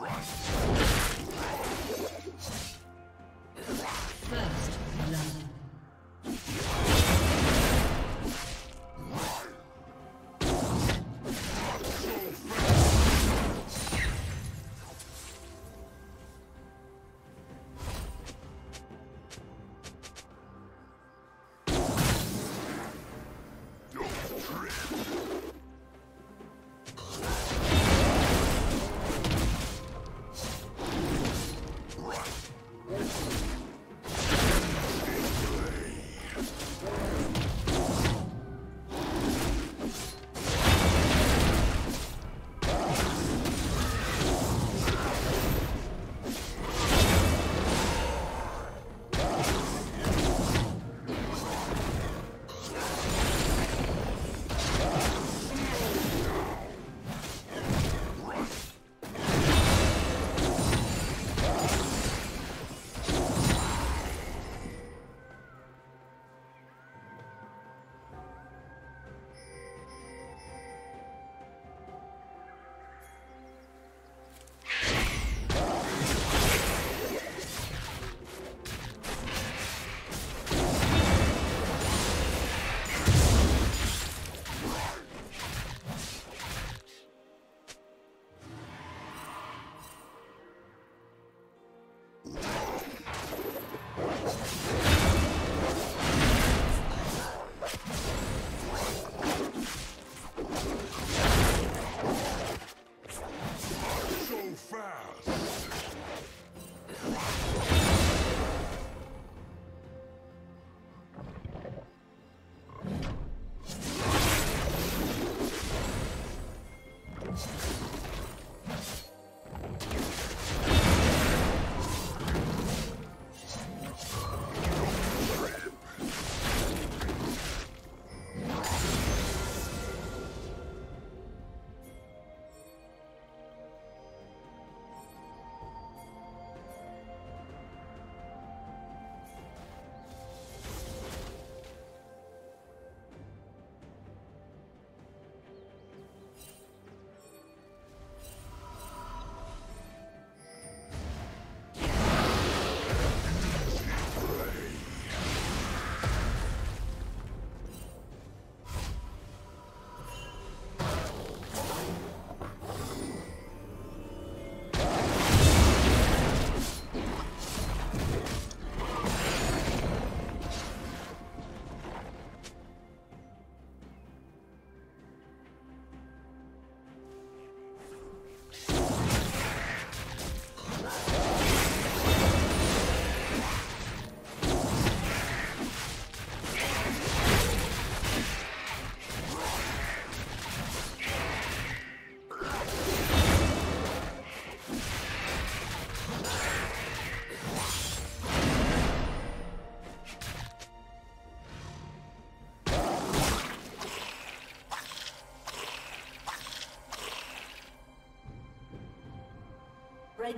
Red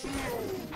Shield!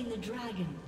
Slain the dragon.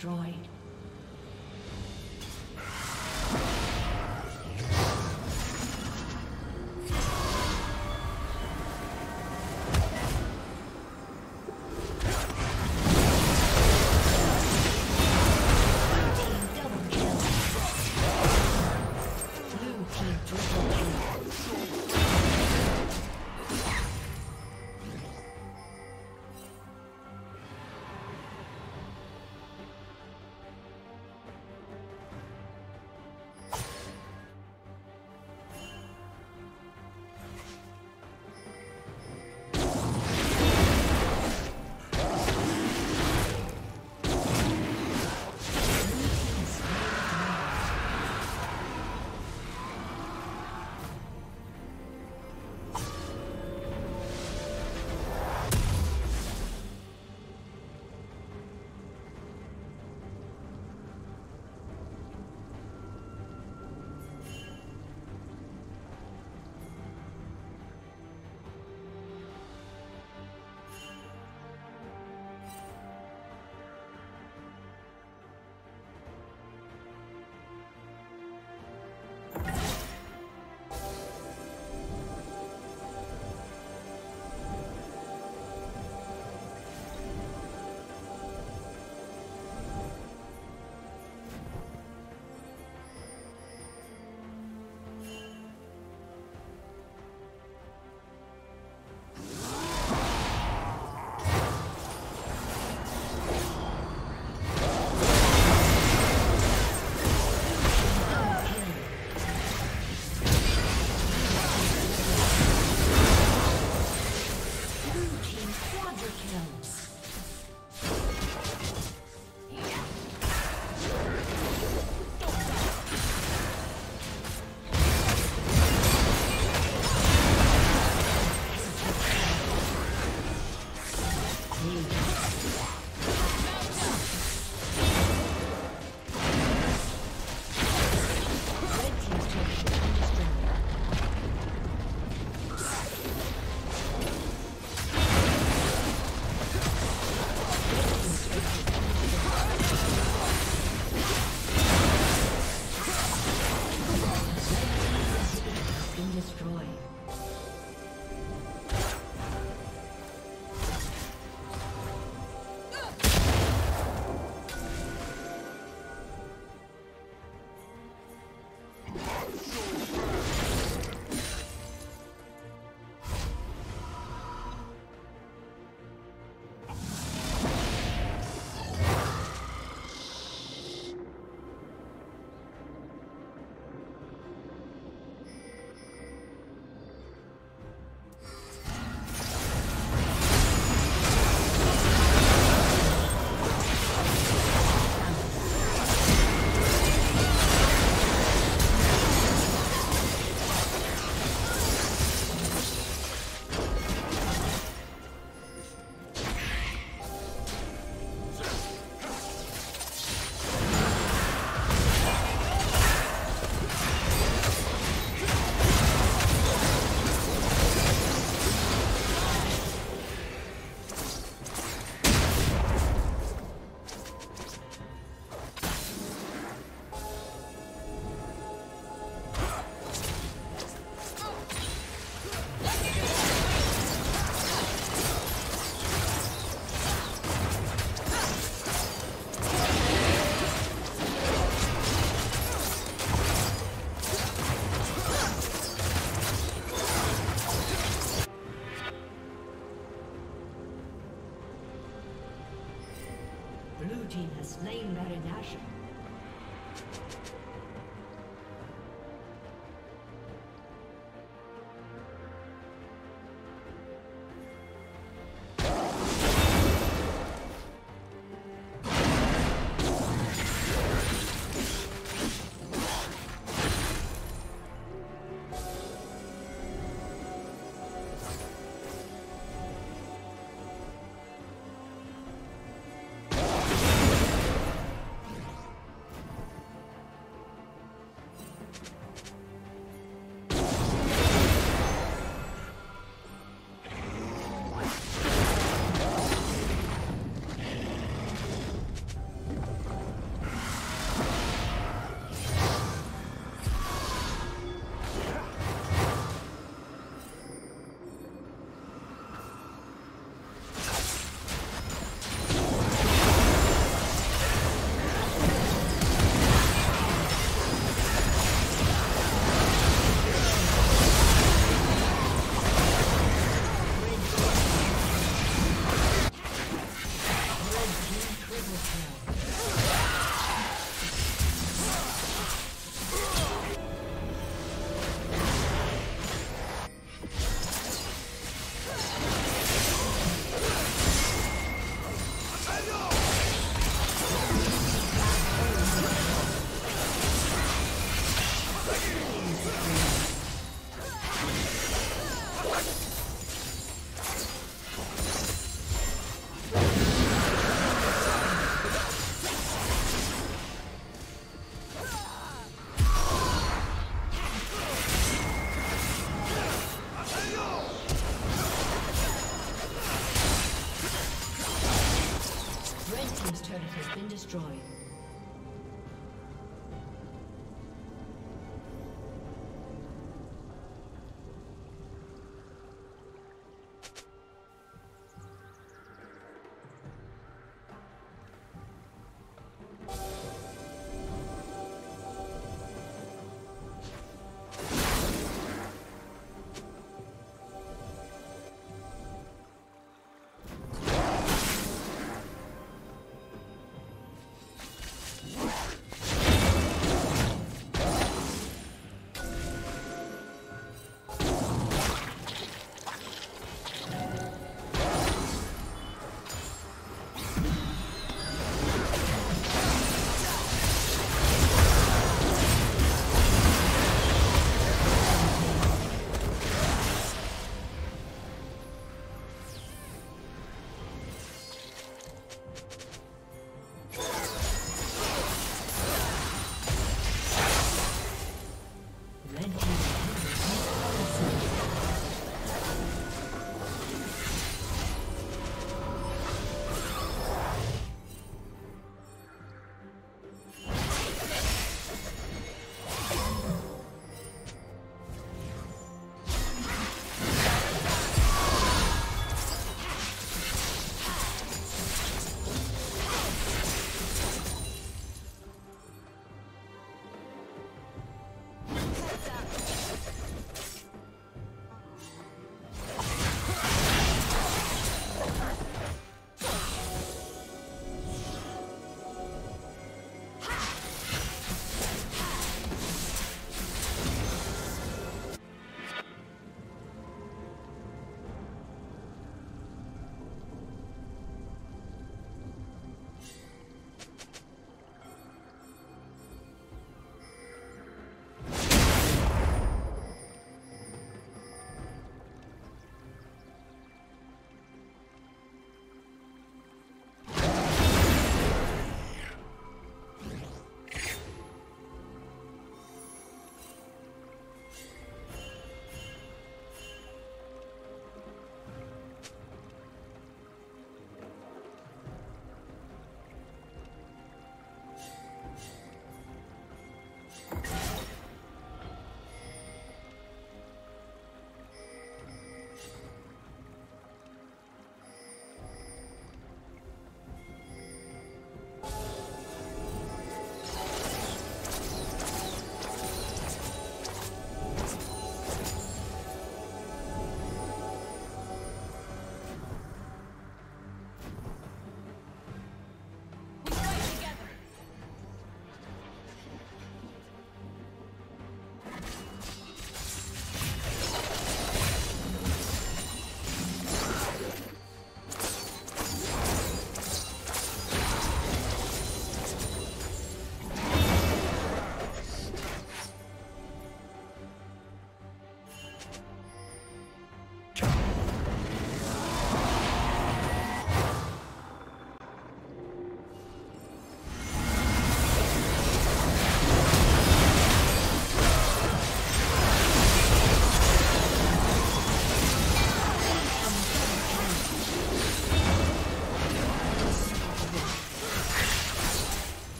Destroyed. Destroyed.